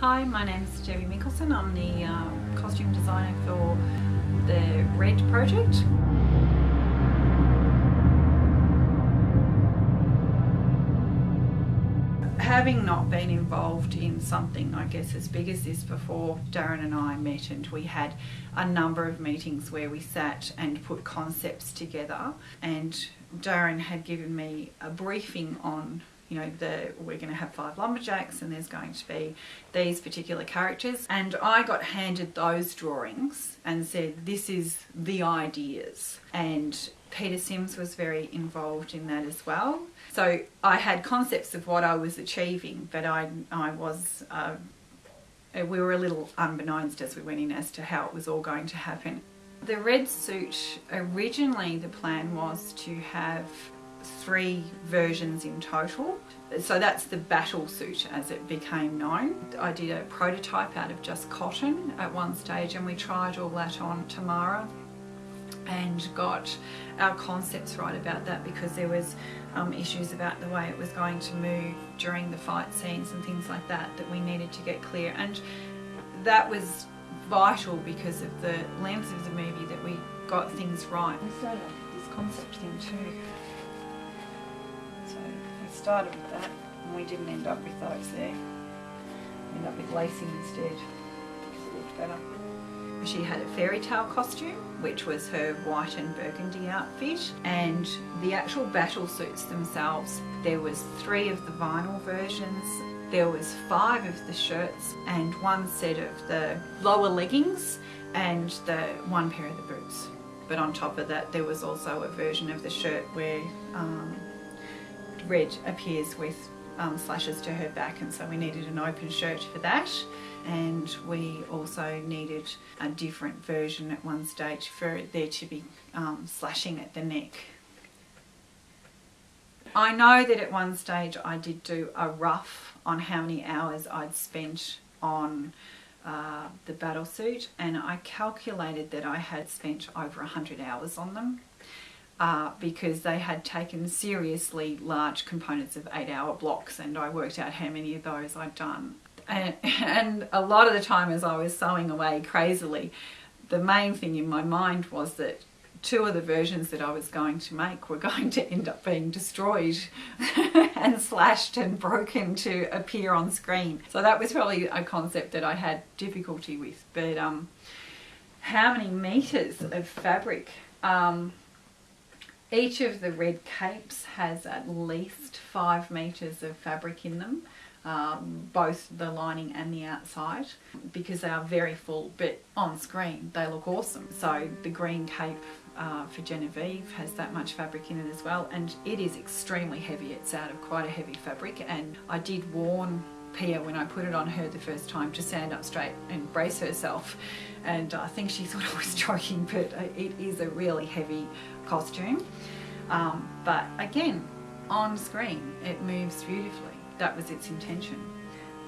Hi, my name is Debbie Michelsen. I'm the uh, costume designer for the Red project. Having not been involved in something, I guess, as big as this before, Darren and I met and we had a number of meetings where we sat and put concepts together. And Darren had given me a briefing on you know, the, we're going to have five lumberjacks and there's going to be these particular characters. And I got handed those drawings and said, this is the ideas. And Peter Sims was very involved in that as well. So I had concepts of what I was achieving, but I, I was, uh, we were a little unbeknownst as we went in as to how it was all going to happen. The red suit, originally the plan was to have three versions in total. So that's the battle suit as it became known. I did a prototype out of just cotton at one stage and we tried all that on Tamara and got our concepts right about that because there was um, issues about the way it was going to move during the fight scenes and things like that that we needed to get clear and that was vital because of the length of the movie that we got things right. We started this concept thing too started with that and we didn't end up with those there. We ended up with lacing instead because it looked better. She had a fairy tale costume, which was her white and burgundy outfit, and the actual battle suits themselves, there was three of the vinyl versions, there was five of the shirts and one set of the lower leggings and the one pair of the boots. But on top of that, there was also a version of the shirt where um, red appears with um, slashes to her back and so we needed an open shirt for that and we also needed a different version at one stage for there to be um, slashing at the neck. I know that at one stage I did do a rough on how many hours I'd spent on uh, the battle suit and I calculated that I had spent over 100 hours on them uh, because they had taken seriously large components of eight hour blocks and I worked out how many of those I'd done. And, and a lot of the time as I was sewing away crazily, the main thing in my mind was that two of the versions that I was going to make were going to end up being destroyed and slashed and broken to appear on screen. So that was probably a concept that I had difficulty with. But um, how many meters of fabric? Um, each of the red capes has at least five metres of fabric in them, um, both the lining and the outside, because they are very full, but on screen they look awesome. So the green cape uh, for Genevieve has that much fabric in it as well, and it is extremely heavy. It's out of quite a heavy fabric, and I did warn Pia when I put it on her the first time to stand up straight and brace herself. And I think she thought I was joking but it is a really heavy costume. Um, but again on screen it moves beautifully. That was its intention.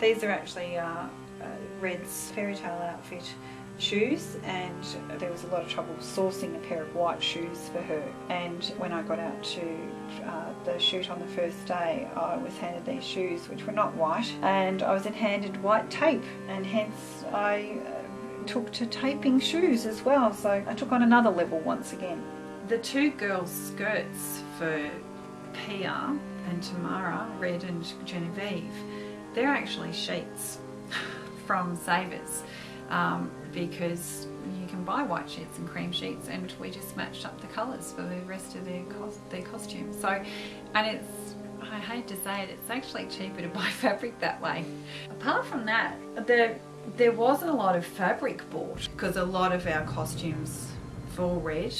These are actually uh, uh, Red's fairy tale outfit shoes and there was a lot of trouble sourcing a pair of white shoes for her. And when I got out to uh, the shoot on the first day I was handed these shoes which were not white and I was handed white tape. And hence I uh, took to taping shoes as well. So I took on another level once again. The two girls skirts for Pia and Tamara, Red and Genevieve, they're actually sheets from Savers. Um, because you can buy white sheets and cream sheets and we just matched up the colours for the rest of their, cos their costumes. So, and it's, I hate to say it, it's actually cheaper to buy fabric that way. Apart from that, the, there wasn't a lot of fabric bought because a lot of our costumes for Red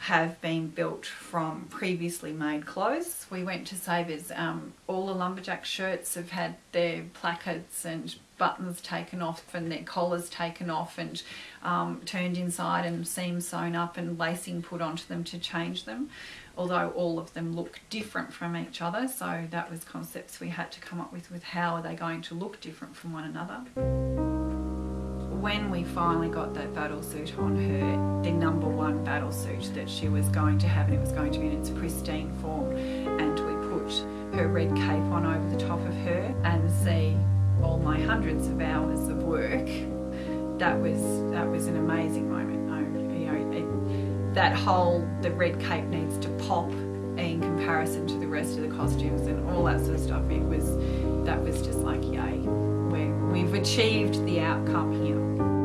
have been built from previously made clothes. We went to Savers, um, all the lumberjack shirts have had their placards and buttons taken off and their collars taken off and um, turned inside and seams sewn up and lacing put onto them to change them although all of them look different from each other so that was concepts we had to come up with with how are they going to look different from one another when we finally got that battle suit on her, the number one battle suit that she was going to have, and it was going to be in its pristine form, and we put her red cape on over the top of her and see all my hundreds of hours of work, that was that was an amazing moment. I, you know, it, that whole the red cape needs to pop in comparison to the rest of the costumes and all that sort of stuff. It was that was just like achieved the outcome here.